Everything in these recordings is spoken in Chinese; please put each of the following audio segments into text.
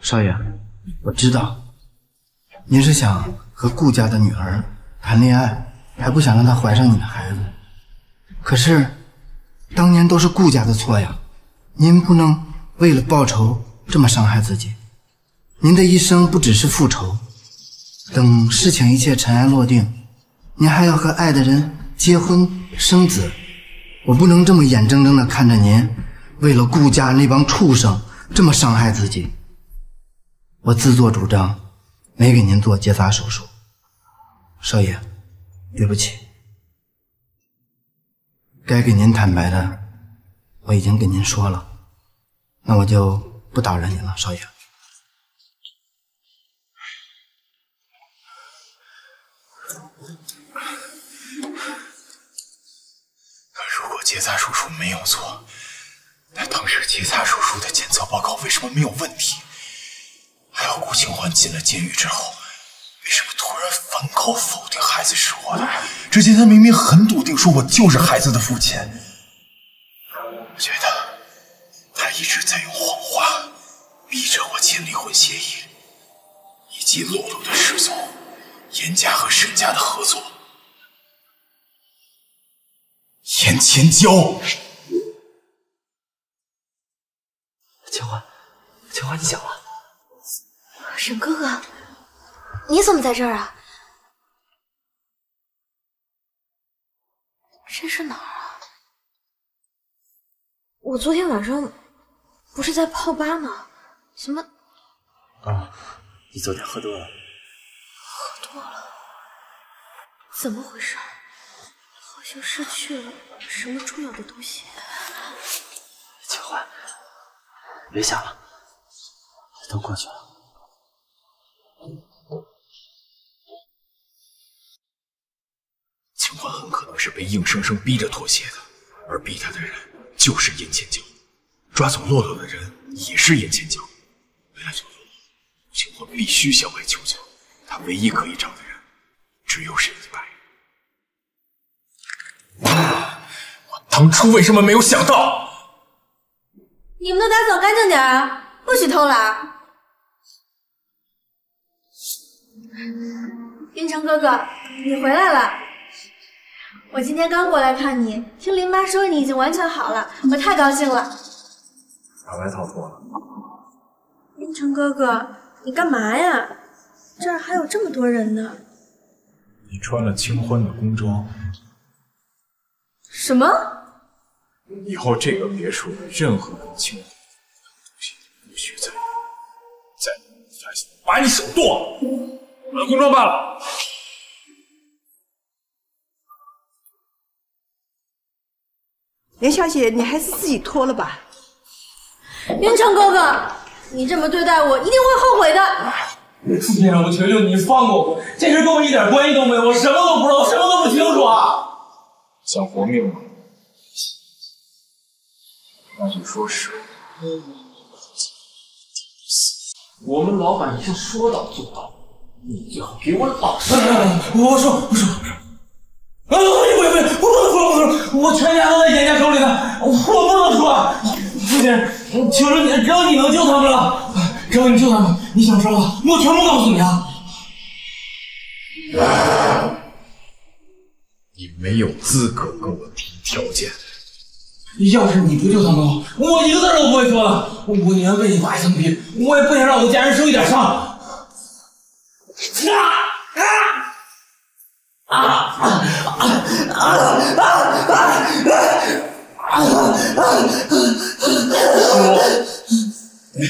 少爷，我知道，您是想和顾家的女儿谈恋爱，还不想让她怀上你的孩子。可是，当年都是顾家的错呀，您不能为了报仇这么伤害自己。您的一生不只是复仇，等事情一切尘埃落定，您还要和爱的人结婚生子。我不能这么眼睁睁地看着您为了顾家那帮畜生这么伤害自己。我自作主张，没给您做结扎手术。少爷，对不起，该给您坦白的我已经跟您说了，那我就不打扰您了，少爷。如果结扎手术没有错，那当时结扎手术的检测报告为什么没有问题？还有顾清欢进了监狱之后，为什么突然反口否定孩子是我的？之前他明明很笃定说我就是孩子的父亲。我觉得他一直在用谎话逼着我签离婚协议，以及露露的失踪、严家和沈家的合作。严千娇，清欢，清欢，你醒了。沈哥哥，你怎么在这儿啊？这是哪儿啊？我昨天晚上不是在泡吧吗？怎么？啊，你昨天喝多了。喝多了？怎么回事？好像失去了什么重要的东西。清欢，别想了，都过去了。清欢很可能是被硬生生逼着妥协的，而逼他的人就是严千娇，抓走洛洛的人也是严千娇。为了救洛洛，清欢必须向外求救，他唯一可以找的人只有沈一白。我当初为什么没有想到？你们都打扫干净点啊，不许偷懒。云城哥哥，你回来了。我今天刚过来看你，听林妈说你已经完全好了，我太高兴了。把外套脱了。云城哥哥，你干嘛呀？这儿还有这么多人呢。你穿了清欢的工装。什么？以后这个别墅任何跟清欢的东西不许再再发现，把你手剁了！把工装罢了。严小姐，你还是自己脱了吧。云城哥哥，你这么对待我，一定会后悔的。傅先生，我求求你放过我，这事跟我一点关系都没有，我什么都不知道，我什么都不清楚啊！想活命吗？那就说实话。我们老板一向说到做到，你最好给我老实点。我说，我说，啊！不行不行不行，我不能说，不能说，我全家都在严家手里呢，我不能说。傅先生，求求你，只要你能救他们了，只要你救他们，你想说的，我全部告诉你啊！你没有资格跟我提条件。要是你不救他们了，我一个字都不会说的。我宁愿为你挨层皮，我也不想让我的家人受一点伤。啊啊啊啊啊啊啊啊！说，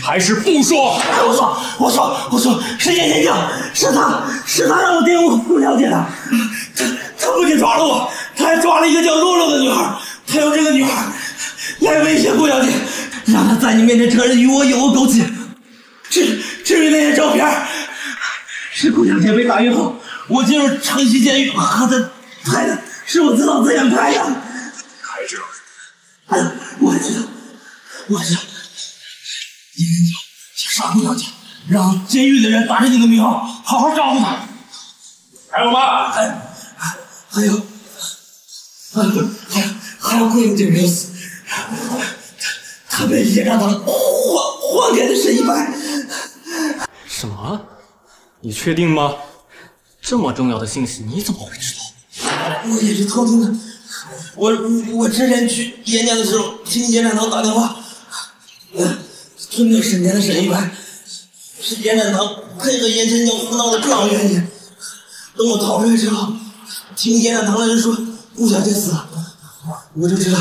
还是不说？我说，我说，我说，是叶天将，是他，是他让我玷污不了解的。他他不仅抓了我，他还抓了一个叫洛洛的女孩。他用这个女孩来威胁顾小姐，让她在你面前承认与我有过勾结。至至于那些照片，是顾小姐被打晕后，我进入城西监狱和她拍的，是我自导自演拍的。还知我知道，我知道。叶天骄想杀顾小姐，让监狱的人打着你的名号，好好照顾她。还有吗？还还有，还有，还有。还有顾小姐没有死，他被叶让堂换换给了沈一白，什么？你确定吗？这么重要的信息你怎么会知我也是偷听的。我我之前去严家的时候，听严展堂打电话，呃，说那个沈田的沈一白是严展堂配合严晨教胡闹的重要原因。等我逃出来之后，听严展堂的人说顾小姐死了，我就知道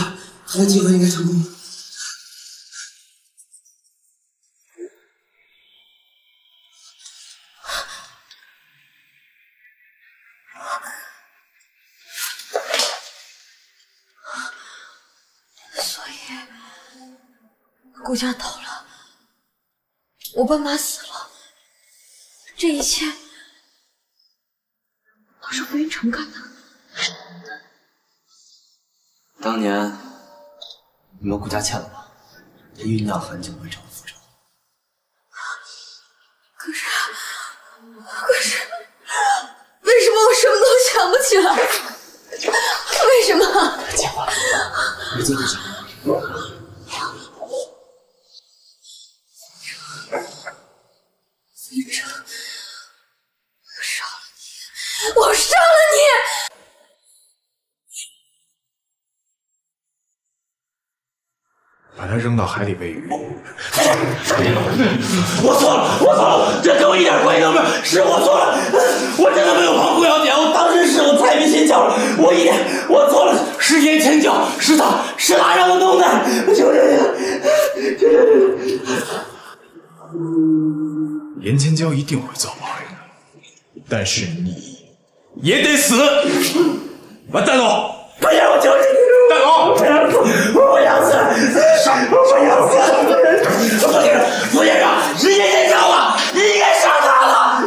他的计划应该成功了。顾家倒了，我爸妈死了，这一切都是傅云成干的。当年你们顾家欠了我，酝酿很久没偿复仇。可是，可是，为什么我什么都想不起来？为什么？傅云成，我杀了你！我杀了你！把他扔到海里喂鱼。我错了，我错了，这跟我一点关系都没有，是我错了，我真的没有帮顾小姐，我当时是我太迷心窍了，我一点，我错了，是言前教，是他，是他让我弄的，我求求你了，求求你了。严千娇一定会遭报应。的，但是你也得死！把带走！不行，我求求你了，带走！我不想死，我不想死，不行，不行啊，是言前教啊，你应该杀他了。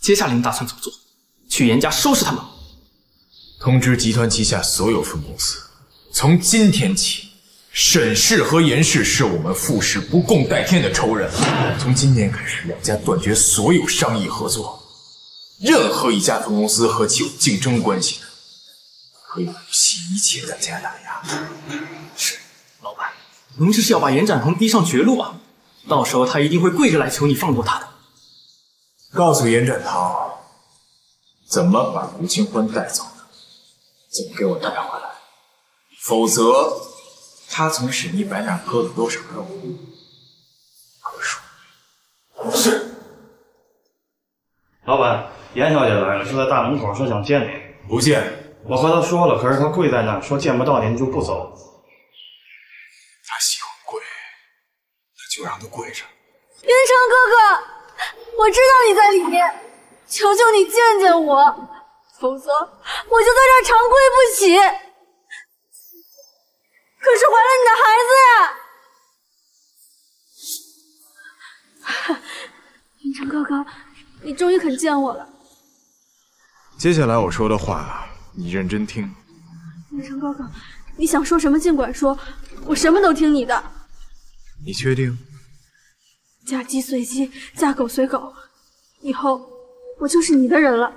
接下来你打算怎么做？去严家收拾他们？通知集团旗下所有分公司，从今天起，沈氏和严氏是我们傅氏不共戴天的仇人。从今天开始，两家断绝所有商议合作，任何一家分公司和其有竞争关系的，可以不惜一切代价打压。是，老板，您这是要把严展鹏逼上绝路啊！到时候他一定会跪着来求你放过他的。告诉严展堂，怎么把吴清欢带走的，怎么给我带回来，否则他从沈一白那割了多少肉，可数。是。老板，严小姐来了，就在大门口，说想见你。不见。我和她说了，可是她跪在那儿，说见不到您就不走。她喜欢跪，那就让她跪着。云城哥哥，我知道你在里面，求求你见见我，否则我就在这儿长跪不起。可是怀了你的孩子呀！云成哥哥，你终于肯见我了。接下来我说的话，你认真听。云成哥哥，你想说什么尽管说，我什么都听你的。你确定？嫁鸡随鸡，嫁狗随狗，以后我就是你的人了。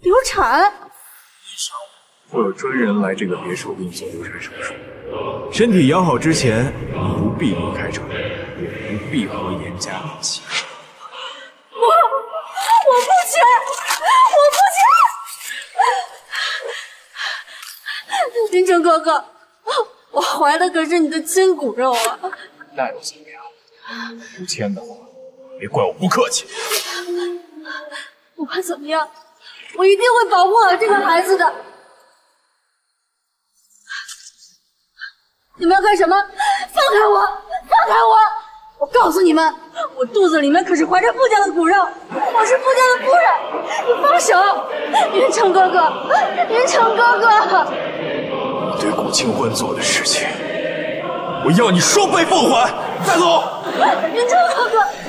流产？会有专人来这个别墅给你做流产手术。身体养好之前，你不必离开这里，也不必和严家联系。我我不去，我不去！林城哥哥，我怀的可是你的亲骨肉啊！那又怎么样？不签的话，别怪我不客气。不管怎么样，我一定会保护好这个孩子的。你们要干什么？放开我！放开我！我告诉你们，我肚子里面可是怀着傅家的骨肉，我是傅家的夫人。你放手，云城哥哥，云城哥哥！你对顾清欢做的事情，我要你双倍奉还！带走！云城哥哥，